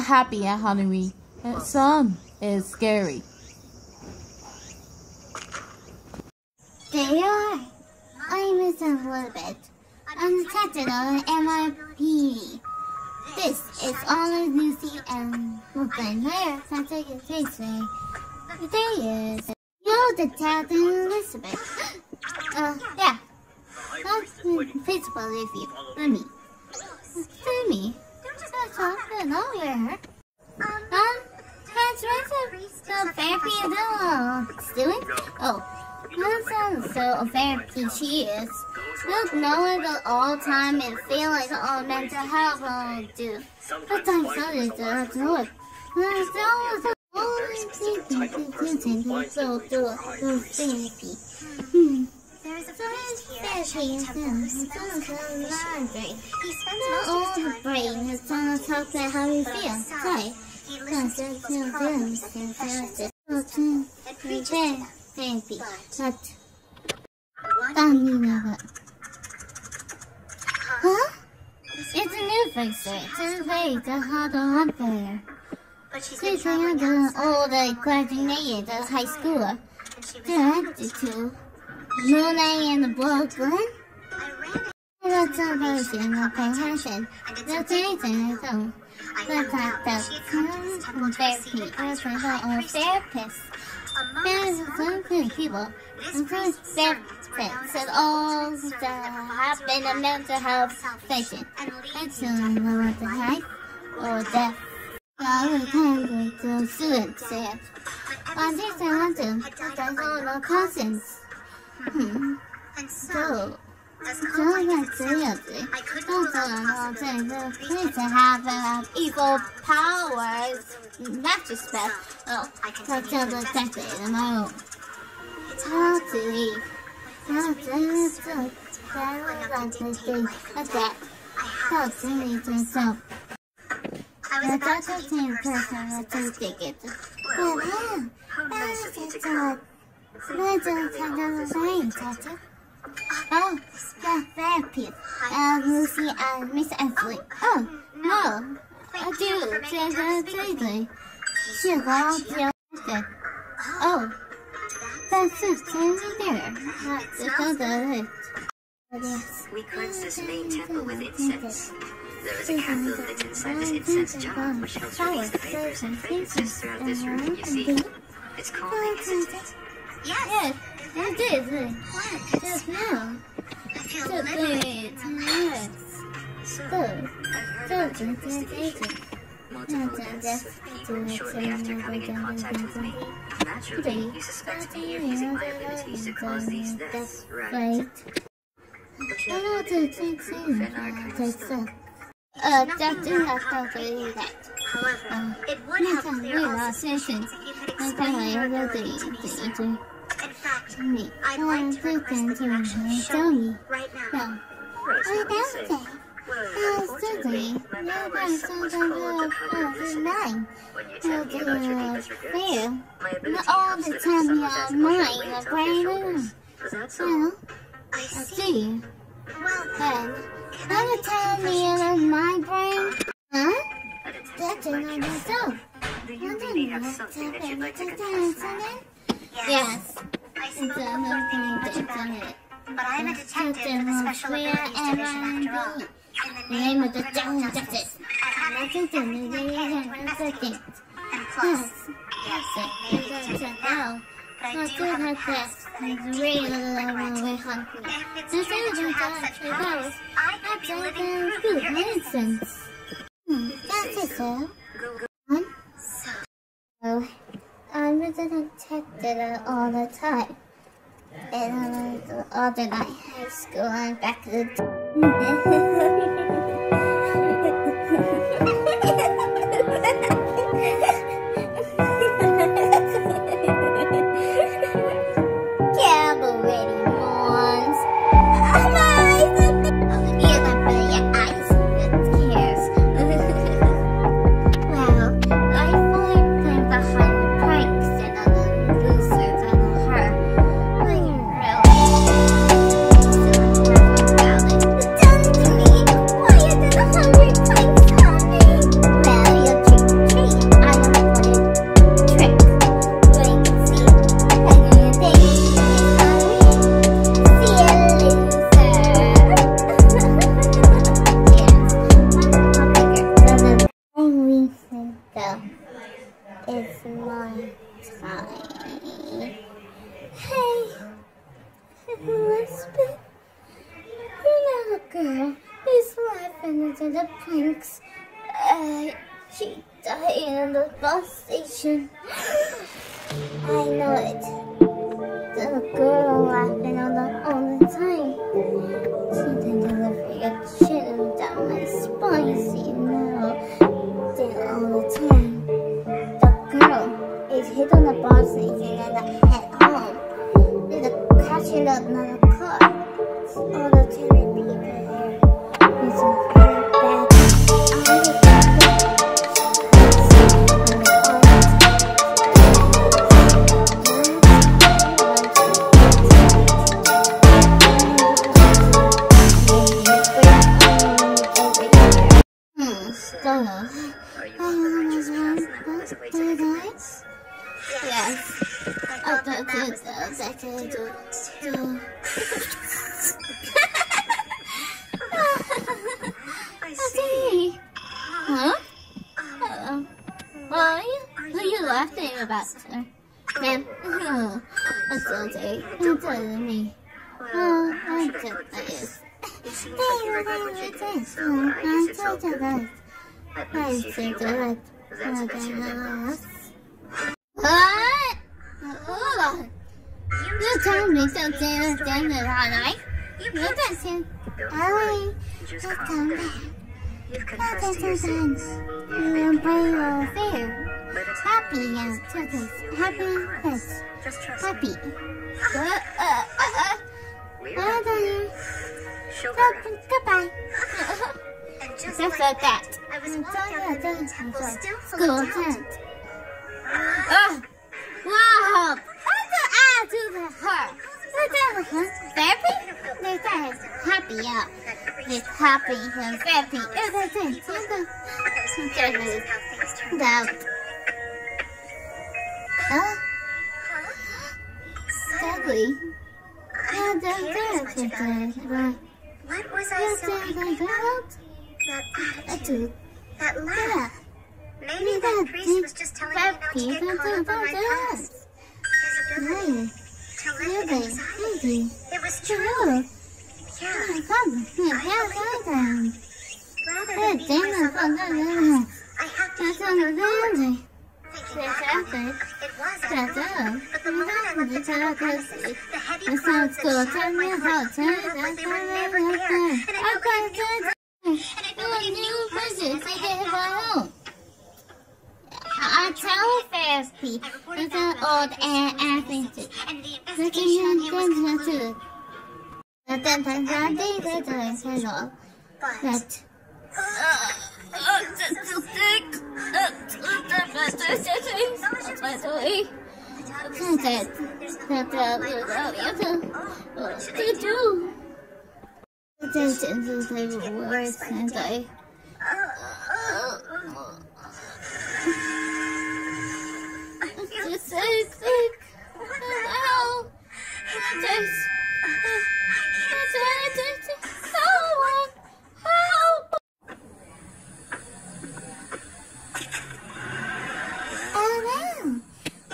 happy at Halloween, and some is scary. There you are. I'm Miss Elizabeth. I'm the captain of MRPD. This is all of Lucy and Brooklyn. Where can I take your face away? There he is. You're the captain Elizabeth. Uh, yeah. That's the principal if you. Let me. Let me. That's. I know. Um, that's right. So therapy is all doing. Oh. That sounds so very she is. Look, knowing the all time and feel like all mental health will do. Sometimes so is the truth. So do therapy. Hmm. There's a priest here checking temples, laundry. He spends most of his the time brain is on the top of how you feel. Sorry. He listens to people's problems and confessions and preaches to them. Therapy. But One? Huh? It's a new fixer. It's a way to hard on there. but she's been Teaching traveling the outside older graduated high school. and she Monet in Brooklyn. A version of compassion. The is so. I The fact that therapy is for all therapists. There's good people. known therapists and all the happen in mental health you to lot life or death. I would kind of to. But I that's of all cousins. I couldn't Don't rule tell out them all the possibility things. that The the kids priest to. Oh, to a investigate. decade in my own. It's How to leave. How to was was about person as it. Oh, the Lucy and Miss. Oh, no. I do. All the Oh, that's the. Yes. We cleanse this main temple with incense. There is a candle lit inside this incense jar, which helps release the vapors and fragrances throughout this room, you see. It's calming, isn't it? Yes, Yes, it is. what? Just now. I feel So liberated. good. Yes. So. I've heard So about good. investigation. Multiple deaths of people shortly after coming in contact with me. Naturally, you suspect me of using my abilities to cause these deaths, right? But you I have to who Fenar some kind of some. Uh, just do not you that. However, Uh, it would help clear all suspicions if you could explain kind your of able ability to be to certain. to In fact, me. I'd I like to request that you actually show me right now. No. I you don't think. Well, certainly. No, power but is somewhat sometimes called the power of I'll listening. mine. When you I'll tell me do about your deepest regrets, fair. Not all the time you are mine, weight your off brain. shoulders. Does? Well, I see. Well, Then, can now I you tell me about my brain. Huh? That's another yourself, self. do you really have something that you'd like to confess yes. Yes. I spoke thing Greenwich that's about it. But I'm a detective for the Special Abilities Division after all. In The name of the town justice. I have then the second. And plus, Yes, it. Now, but I I do have past. that. It's really hungry. And it's you a have such powers. I could be living proof of your innocence. Hmm, that's it, sir. One. So, I'm a detective all the time. And I was all the night high school and back to the Elizabeth, you know the girl who's laughing into the planks. Uh, she died in the bus station. I know it. The girl Hmm. Are you. Oh, that, I see. Huh? Uh, why? Are you laughing about, sir? Ma'am. Oh, that's. Don't tell me. Oh, I get this. It seems like you're a good Virginian, so Good. At least you. That's bit ridiculous. What? Hold on. You told me something damn it, alright? You You can't to. Ellie, just come back. You've confessed to your sins. Been brave guilty. or fair. But it's Happy, to this. Happy. Happy. Uh, uh, uh, uh. Goodbye. Just Just like that. I was walking out done, the done, main temple, still full School of doubt. tent. Ah, wow. What did I do to her? What did I do? Therapy? They said it's happy, yeah. It's happy and therapy. It's a thing. It's a That was how things turned Doubt. Huh? Sadly. I don't care as much dare about it What was I Yes, so I angry about? That attitude, that laugh. Maybe that priest was just telling me not to get caught up on my past. His ability to live Really? anxiety. It was true. Yeah. Come. Yeah, yeah, yeah. Rather than it. myself up I'm for not my past, I have to keep on moving forward. Thinking back on it, it was That's But the moment I left the temple premises, the heavy That clouds that good. my heart how to like they were never there. And I a new person. And I felt like a new person as I headed back home. Tell therapy. I reported It's back an to old the and police athlete. and the Looking at it was them concluded. too. But then then then they they they say no. But That. Attention to the words and I. Just sick, sick. Help! Help! No!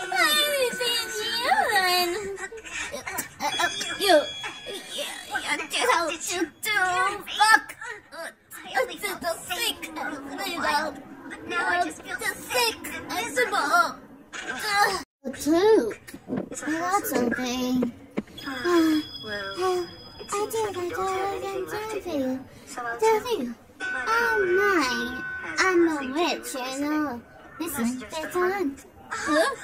Why is it you? You, you, Listen, it's on. Huh?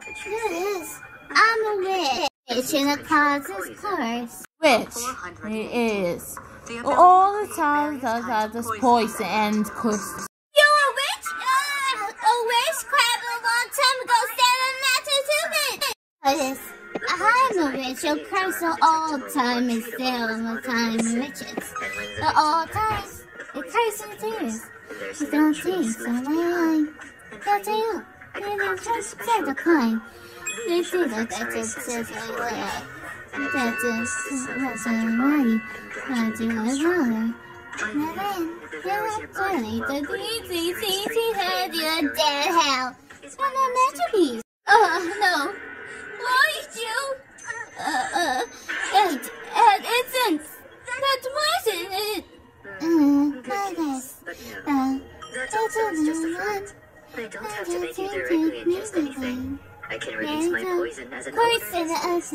It is. I'm a witch in a causes course. Which it is. All the time that this poison and curse. You're a witch? Uh, a witchcraft a long time ago seven matters to me. Yes. I'm a witch. Your curse of all time is still the time witches. The all time. The curse of tears. You don't see so my That's you. Don't just say the kind. You see that that's just says. That's a money. That's your brother. Never. You're a journey. The easy, easy head. You're dead hell. And a masterpiece. Uh, no. Why you? Uh, uh,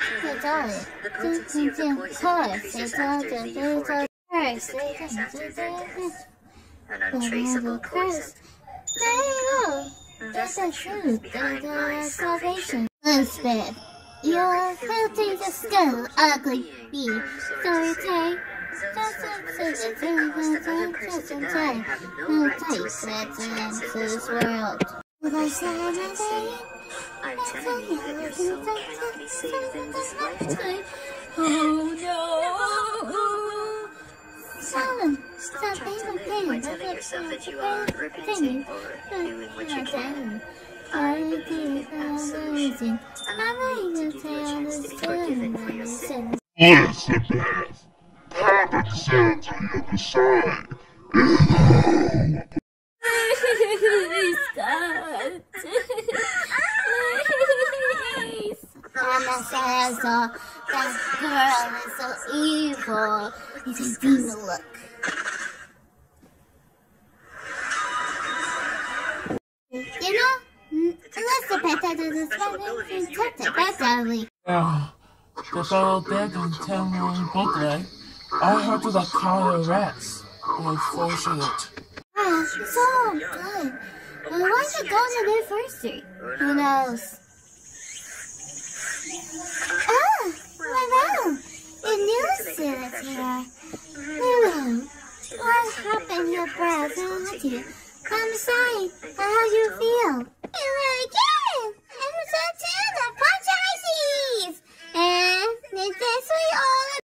increases It's the the it's euphoric all chorus. disappears after their It's death. An all untraceable poison. You go. That's the the truth salvation. you're to skull, ugly bee. So you take. Just just a just a just time. No place that's in this world. But say. I'm telling you that your soul cannot be saved in this lifetime. Oh no! Someone, Stop stop trying to being live by telling yourself that you are repenting or doing what you can. I believe I'm losing. I'm ready to tell the story. Listen. Elizabeth, Patrick's on the other side. Please, God. Says uh, that girl is so evil. It's a demon look. You know, mm, Elizabeth discovery protected by Dolly. Yeah, the fellow dead in ten million booklet. I heard to the color rats. Oh, fortunate. Ah, so good. I want to go to the anniversary. Who knows? Oh, wow. The news is here. Hello. What happened your breath and heart? Come inside. How do you feel? It really good. I'm so the punch ices. And this way all